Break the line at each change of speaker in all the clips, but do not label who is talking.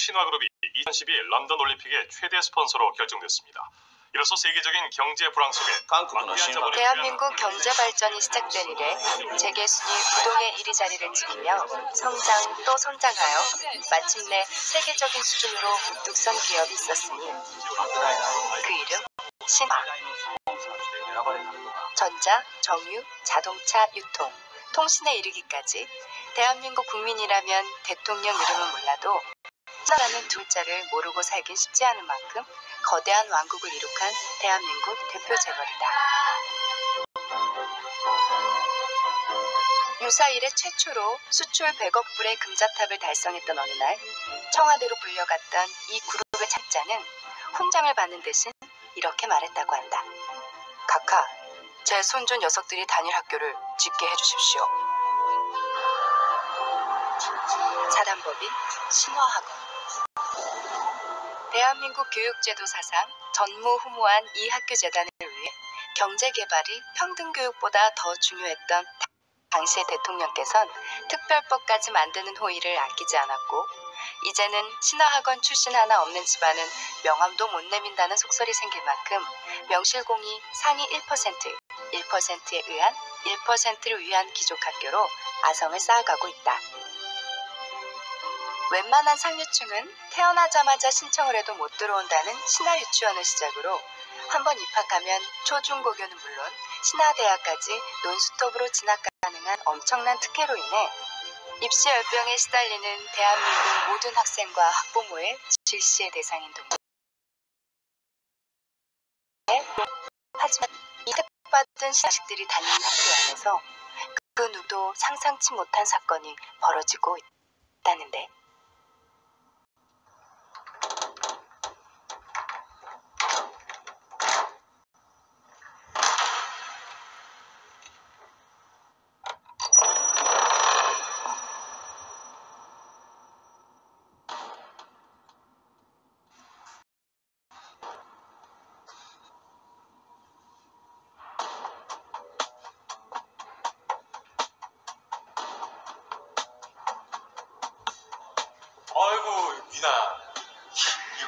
신화그룹이 2012 런던 올림픽의 최대 스폰서로 결정됐습니다. 이로써 세계적인 경제 불황 속에
대한민국 경제 발전이 시작된 이래 재계 순위 부동의 1위 자리를 지키며 성장 또 성장하여 마침내 세계적인 수준으로 우뚝 선 기업이 있었으니 그 이름 신화. 전자, 정유, 자동차, 유통, 통신에 이르기까지 대한민국 국민이라면 대통령 이름은 몰라도 신화라는 둘자를 모르고 살긴 쉽지 않은 만큼 거대한 왕국을 이룩한 대한민국 대표 재벌이다. 유사 이래 최초로 수출 100억 불의 금자탑을 달성했던 어느 날 청와대로 불려갔던 이 그룹의 창자는 훈장을 받는 대신 이렇게 말했다고 한다. 각하, 제 손주 녀석들이 다닐 학교를 짓게 해주십시오. 사단법인 신화학원 대한민국 교육제도 사상 전무후무한 이 학교 재단을 위해 경제개발이 평등교육보다 더 중요했던 당시의 대통령께선 특별법까지 만드는 호의를 아끼지 않았고 이제는 신화학원 출신 하나 없는 집안은 명함도 못 내민다는 속설이 생길 만큼 명실공히 상위 1%, 1%에 의한 1%를 위한 기족학교로 아성을 쌓아가고 있다. 웬만한 상류층은 태어나자마자 신청을 해도 못 들어온다는 신화 유치원을 시작으로 한번 입학하면 초중고교는 물론 신화대학까지 논스톱으로 진학 가능한 엄청난 특혜로 인해 입시 열병에 시달리는 대한민국 모든 학생과 학부모의 질시의 대상인 동네. 하지만 이 특받은 자식들이 다니는 학교 안에서 그 누구도 상상치 못한 사건이 벌어지고 있다는데.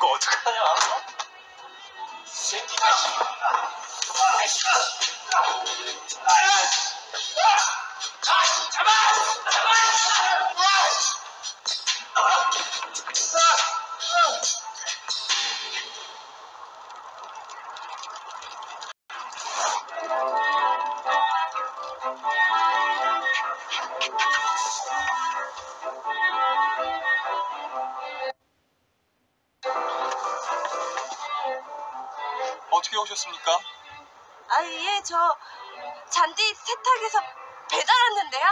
이거 어떡하냐? 새끼가 어떻게 오셨습니까?
아, 예, 저 잔디 세탁에서 배달 왔는데요.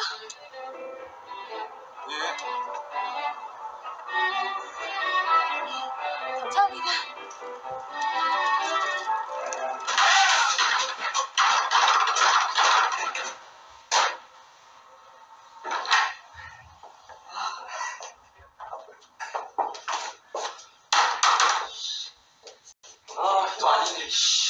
예.
감사합니다.
또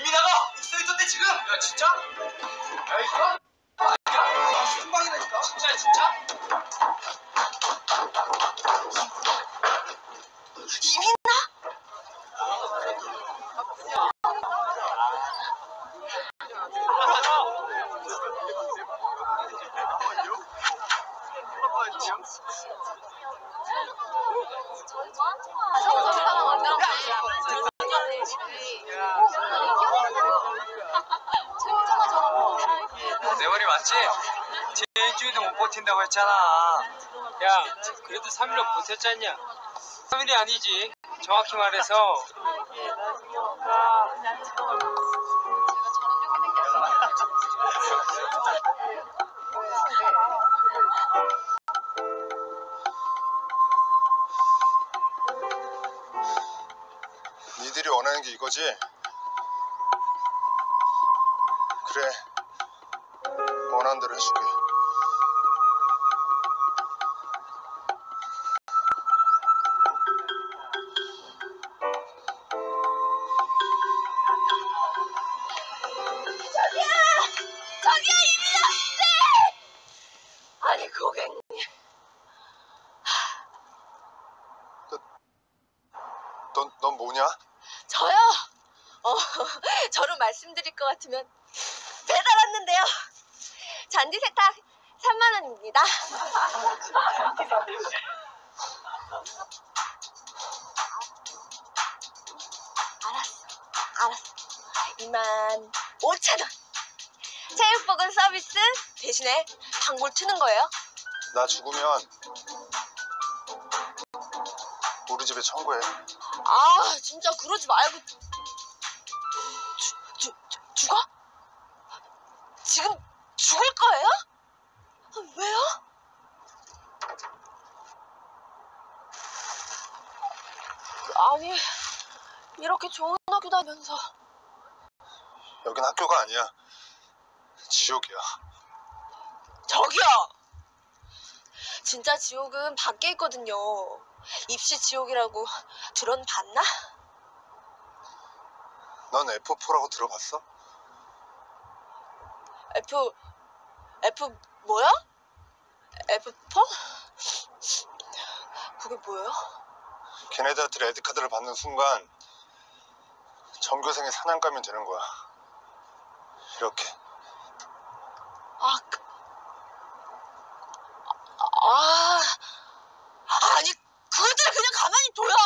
이미 나가 있어 있던데 지금. 야 진짜? 야 이거 야? 순방이라니까. 진짜 진짜?
이미
내 말이 맞지? 제 일주일도 못 버틴다고 했잖아. 야, 그래도 3일은 버텼지 않냐? 3일이 아니지. 정확히 말해서
니들이 원하는 게 이거지? 그래 원하는 대로 해줄게
같으면 배달 왔는데요. 잔디 세탁 3만 원입니다. 알았어 알았어. 2만 5천 원. 체육복은 서비스? 대신에 단골 트는 거예요?
나 죽으면 우리 집에 청구해.
아 진짜 그러지 말고 아니 이렇게 좋은 학교 다니면서
여긴 학교가 아니야 지옥이야
저기요 진짜 지옥은 밖에 있거든요 입시 지옥이라고 들은 봤나?
넌 F4라고 들어봤어?
F F 뭐야? F4? 그게 뭐예요?
걔네들한테 레드카드를 받는 순간 전교생의 사냥감이 되는 거야 이렇게
아, 그, 아, 아니 그들 그냥 가만히 둬요?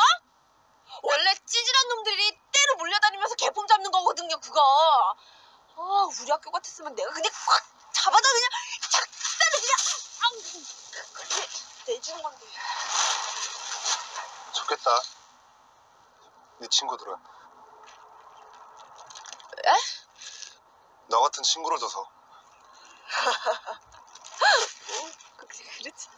원래 찌질한 놈들이 때로 몰려다니면서 개폼 잡는 거거든요, 그거. 아, 우리 학교 같았으면 내가 그냥 확 잡아다 그냥 작사를 그냥 아우, 그렇게 내주는 건데.
좋겠다 네 친구들은
에?
너 같은 친구를
그치, 그렇지.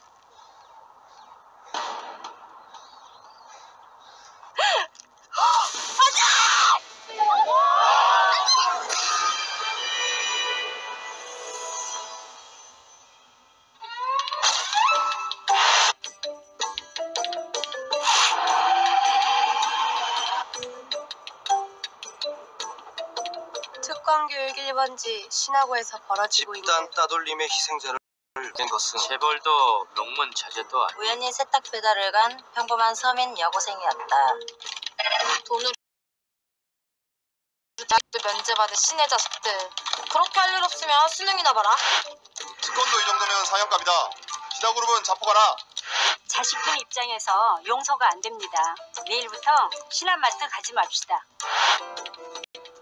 특권교육 1번지 신화고에서 벌어지고
집단 따돌림의 희생자를 낸 것은
재벌도 명문 자제도 아니.
우연히 세탁 배달을 간 평범한 서민 여고생이었다. 돈을 대학도 면제받은 신의 자식들. 그렇게 할 일 없으면 수능이나 봐라.
특권도 이 정도면 상영감이다 신화그룹은 자포가라
자식분 입장에서 용서가 안 됩니다. 내일부터 신한마트 가지 맙시다.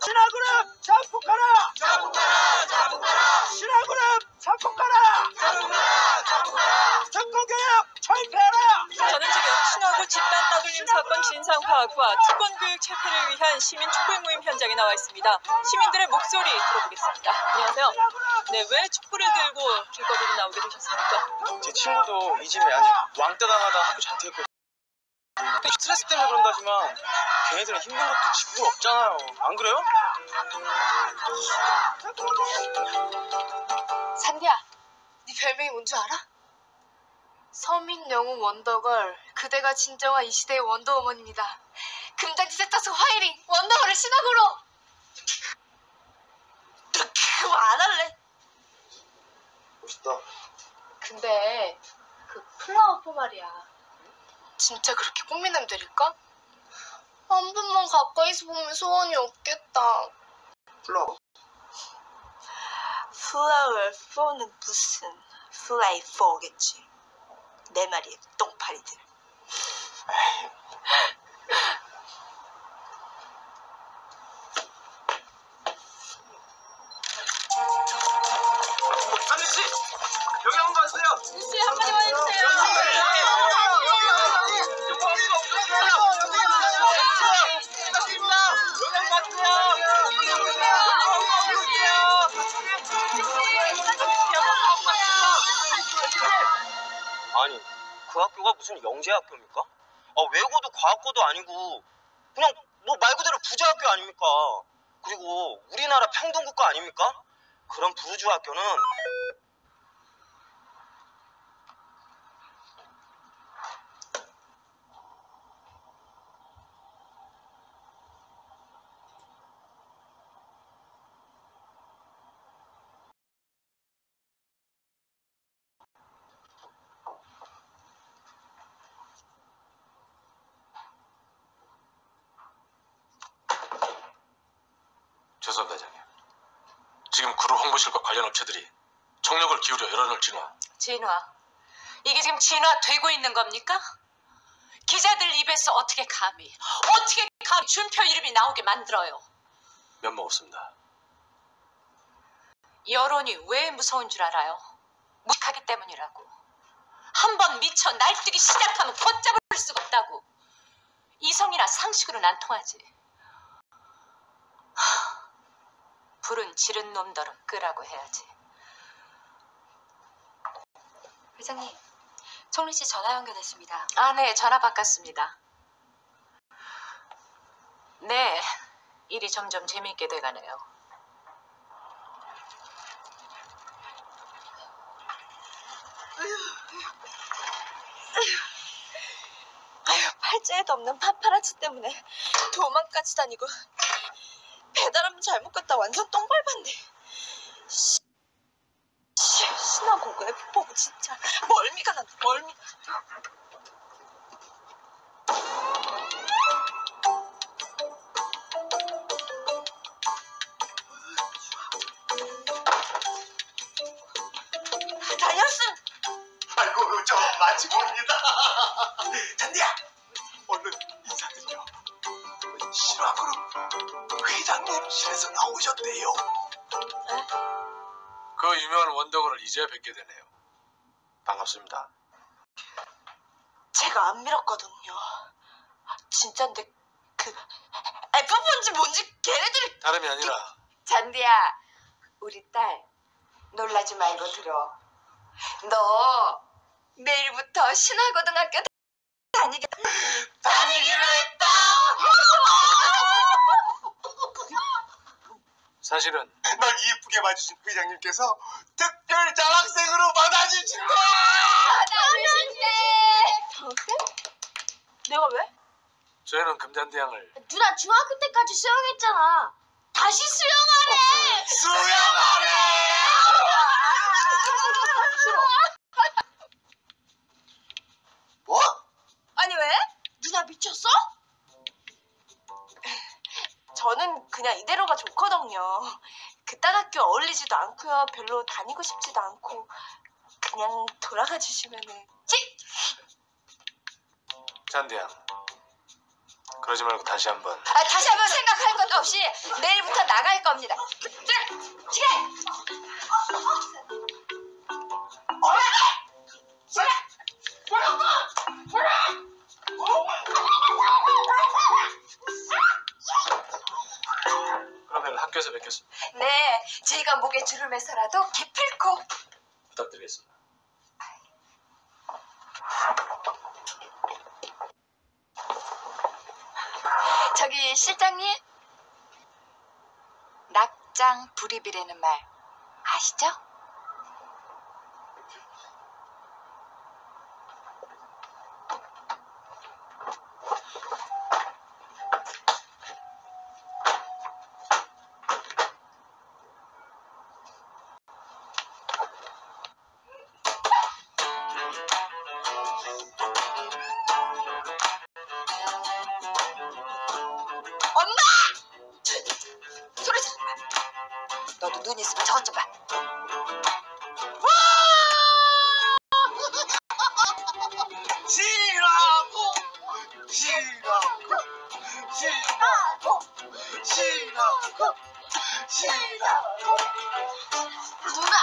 신화그룹 자폭하라! 자폭하라! 자폭하라! 신화그룹 자폭하라! 자폭하라! 자폭하라! 특공교육 철폐하라!
저는 지금 신화고 집단 따돌림 사건 진상 파악과 특권 교육 철폐를 위한 시민 촛불 모임 현장에 나와 있습니다. 시민들의 목소리 들어보겠습니다. 안녕하세요. 네, 왜 촛불을 들고 길거리로 나오게 되셨습니까?
제 친구도 이 집에 아니 왕따 당하다 학교 자퇴했거든. 스트레스 때문에 그런다지만 걔네들은 힘든 것도 지분 없잖아요. 안 그래요?
산디야, 네 별명이 뭔 줄 알아? 서민 영웅 원더걸. 그대가 진정한 이 시대의 원더우먼입니다. 금잔디 세탁소 화이링 원더걸을 신학으로. 그거 안 할래.
멋있다.
근데 그 Flower Four 말이야. 진짜 그렇게 꽃미남들일까? 한 번만 가까이서 보면 소원이 없겠다.
Flower. Flower 4는 무슨 Fly 4겠지. 네 마리 똥파리들.
한준
아니 그 학교가 무슨 영재 학교입니까? 아 외고도 과학고도 아니고 그냥 뭐 말 그대로 부자 학교 아닙니까? 그리고 우리나라 평등 국가 아닙니까? 그런 부르주 학교는
죄송합니다, 회장님. 지금 그룹 홍보실과 관련 업체들이 총력을 기울여 여론을 진화.
진화. 이게 지금 진화되고 있는 겁니까? 기자들 입에서 어떻게 감히, 어떻게 감히 준표 이름이 나오게 만들어요?
면목 없습니다.
여론이 왜 무서운 줄 알아요? 무식하기 때문이라고. 한 번 미쳐 날뛰기 시작하면 걷잡을 수가 없다고. 이성이나 상식으로는 안 통하지. 하, 불은 지른 놈더러 끄라고 해야지.
회장님, 총리 씨 전화 연결됐습니다.
아, 네, 전화 바꿨습니다. 네, 일이 점점 재미있게 돼가네요.
아유, 팔자에도 없는 파파라치 때문에 도망까지 다니고 배달하면 잘못 갔다 완전 똥 밟았네. 씨, 씨, 신화공고 F4고 진짜 멀미가 난다 멀미. 다녔음.
아이고 저 마치고입니다. 잔디야. 실화그룹 회장님실에서 나오셨대요.
그 유명한 원더걸을 이제 뵙게 되네요. 반갑습니다.
제가 안 밀었거든요. 진짠데 그 F4인지 뭔지 걔네들이
다름이 아니라
잔디야, 우리 딸 놀라지 말고 들어. 너 내일부터 신화고등학교
다니기로 했다.
사실은
널 이쁘게 봐주신 회장님께서 특별 장학생으로 받아주신 거야.
내가 왜?
저희는 금잔디 양을
누나 중학교 때까지 수영했잖아. 다시 수영하래.
수영하래. 뭐?
아니 왜? 누나 미쳤어? 저는 그냥 이대로가 좋거든요. 그딴 학교 어울리지도 않고요. 별로 다니고 싶지도 않고 그냥 돌아가 주시면은 찌!
잔디 양. 그러지 말고 다시 한번
아, 다시 한번 생각할 것도 없이 내일부터 나갈 겁니다.
그러면 학 교에서 뵙겠습니다.
네, 제가 목에 줄을 매서라도 기필코
부탁드리겠습니다.
저기 실장님 낙장 불입이라는 말 아시죠?
눈 있으면 저것 좀 봐.
누나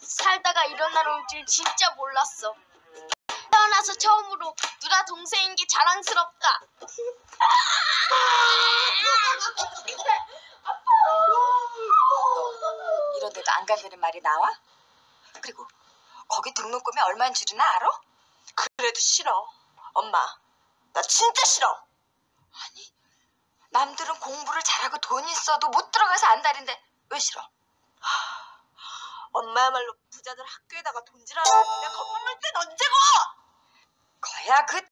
살다가 이런 날 올 줄 진짜 몰랐어. 태어나서 처음으로 누나 동생인 게 자랑스럽다.
이런데도 안 간다는 말이 나와? 그리고 거기 등록금이 얼마인 줄이나 알아?
그래도 싫어. 엄마, 나 진짜 싫어.
아니 남들은 공부를 잘하고 돈이 있어도 못 들어가서 안달인데 왜 싫어?
엄마야말로 부자들 학교에다가 돈질하는 내가 겁먹을 땐 언제고?
거야 그